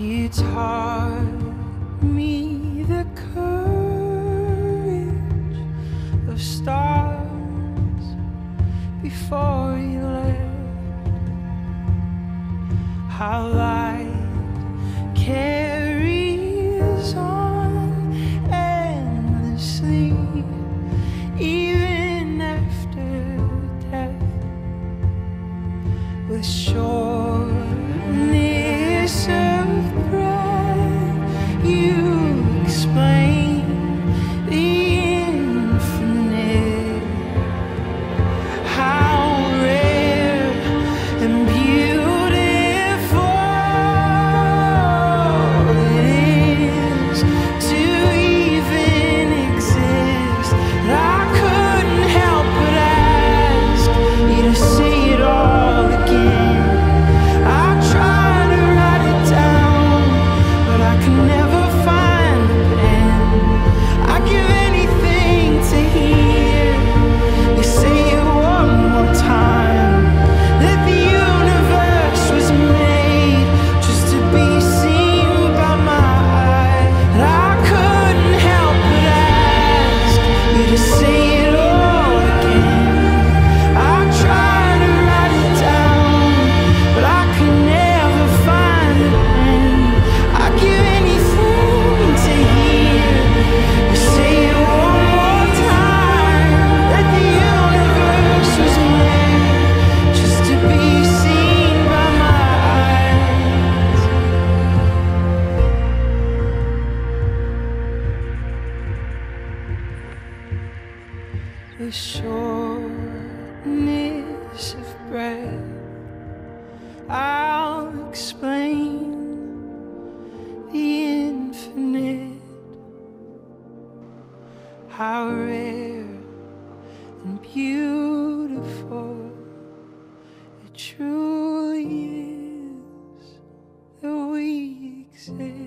You taught me the courage of stars before you left. How light carries on endlessly, even after death. With short a shortness of breath. I'll explain the infinite, how rare and beautiful it truly is that we exist.